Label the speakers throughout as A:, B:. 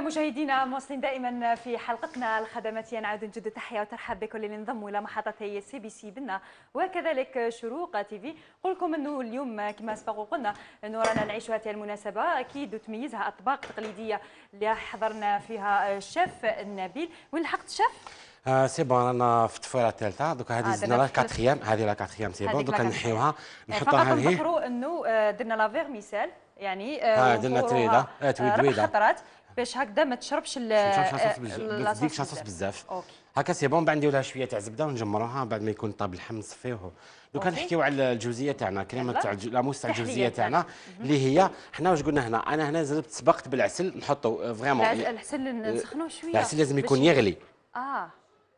A: مشاهدينا مواصلين دائما في حلقتنا الخدماتيه نعود نجد التحيه وترحب بكل اللي انضموا إلى محطتي سي بي سي بنا. وكذلك شروق تي في. نقول لكم أنه اليوم كما سبق وقلنا انه رانا نعيش هذه المناسبة. أكيد وتميزها أطباق تقليدية اللي حضرنا فيها الشيف نبيل. وين لحقت الشيف؟
B: آه c'est bon رانا في التفويره الثالثة. دوكا هذه زدنا la quatrième هذه la quatrième c'est bon دوكا نحيوها
A: نحطوها فقط نذكروا أنه درنا la vermicelle يعني
B: آه درنا تريدة.
A: آه تويده خطرات. باش هكذا ما تشربش
B: ما تزيدش صوص بزاف. هكا c'est bon بعد نديرو لها شوية تاع زبده ونجمروها بعد ما يكون طاب اللحم نصفيه دوكا نحكيو على الجوزية تاعنا كريمة تاع la mousse تاع الجوزية تاعنا اللي هي حنا واش قلنا هنا؟ أنا هنا زربت سبقت بالعسل نحطو vraiment.
A: العسل نسخنوه شوية
B: العسل لازم يكون يغلي.
A: آه.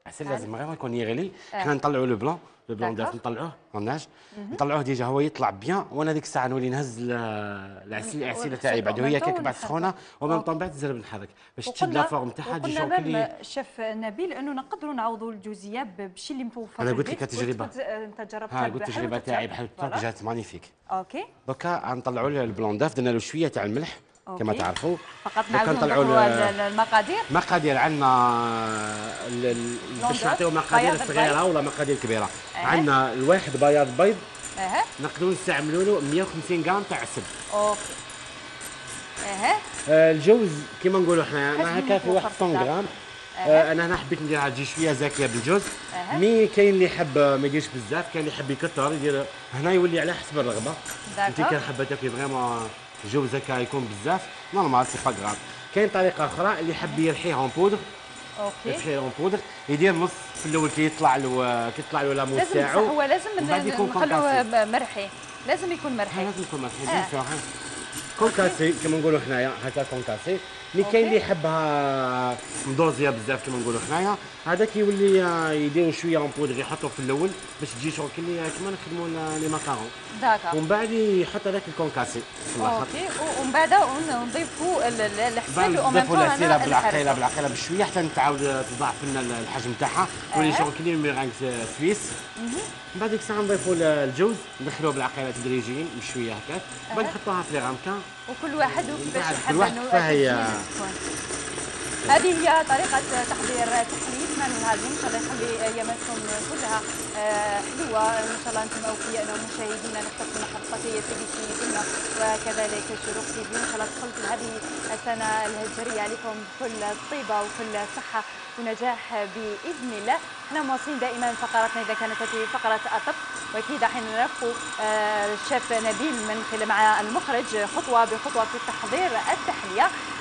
B: العسل لازم vraiment يكون يغلي حنا نطلعوا le blanc le blanc d'œuf نطلعوه ماناش نطلعوه déjà هو يطلع bien وأنا ديك الساعة نولي نهز العسل العسيله تاعي بعد وهي كيك بعد سخونه ومن طون بعد تزرب نحرك باش تشد la forme تاعها
A: déjà كلي الشيف نبيل انه نقدروا نعوضوا الجوزيه بالشيء اللي متوفر
B: أنا قلت لك التجربه
A: انت جربتها
B: قلت التجربه تاعي بحال جات magnifique
A: OK
B: دوكا نطلعوا ال blanc d'œuf درنا له شوية تاع الملح كما تعرفوا.
A: فقط نعاودوا المقادير.
B: مقادير عندنا باش نعطيو مقادير صغيرة ولا مقادير كبيرة. أه. عندنا الواحد بياض بيض.
A: أه.
B: نقدروا نستعملوا له 150 غرام تاع عسل
A: OK.
B: أه. الجوز كما نقولوا حنا هكا في واحد 100 غرام. أه. أنا هنا حبيت نديرها تجي شوية زاكية بالجوز. أه. mais كاين اللي يحب ما يديرش بزاف كاين اللي يحب يكثر يدير هنا يولي على حسب الرغبة. انت كان حابه تاكلي vraiment الجوز هكا يكون بزاف. normal c'est pas grave كاين طريقة أخرى اللي يحب يرحيه en poudre
A: OK.
B: يرحيه en poudre يدير نص في الأول كي يطلع له كي يطلع له la mousse تاعو.
A: هو لازم نخلوه مرحي. لازم يكون مرحي.
B: لازم يكون مرحي sur concassé كما نقولوا حنايا هكا concassé. mais كاين اللي يحبها مدوزيه بزاف كما نقولوا حنايا. هذاك يولي يديروا شوية en poudre يحطوا في الأول باش تجي شغل كي كما نخدموا les macarons.
A: d'accord
B: ومن بعد يحط هذاك ال
A: concassé. OK. ومن بعد نضيفوا
B: ومن بعد العسيله بالعقيلة بالعقيلة بشوية حتى تعاود تضاعف لنا الحجم تاعها تولي شغل كي meringue suisse. من بعد ديك الساعة نضيفوا الجوز. ندخلوه بالعقيلة تدريجيا بشوية هكاك. بعد نحطوها في les ramequins
A: وكل واحد وكيفاش يحب
B: كل واحد فهي
A: هذه هي طريقة تحضير مانو هذه. إن شاء الله يخلي أيامكم كلها. حلوة. إن شاء الله أنتم أوفياء ومشاهدينا نحتفل محطتي سي بي سي بنا وكذلك شروق تي في. إن شاء الله دخلتم هذه السنة الهجرية عليكم بكل طيبة وكل صحة ونجاح بإذن الله. إحنا مواصلين دائما فقراتنا إذا كانت هذه فقرة الطبخ وأكيد حين نرفق الشيف نبيل من خلال مع المخرج خطوة بخطوة في تحضير التحلية.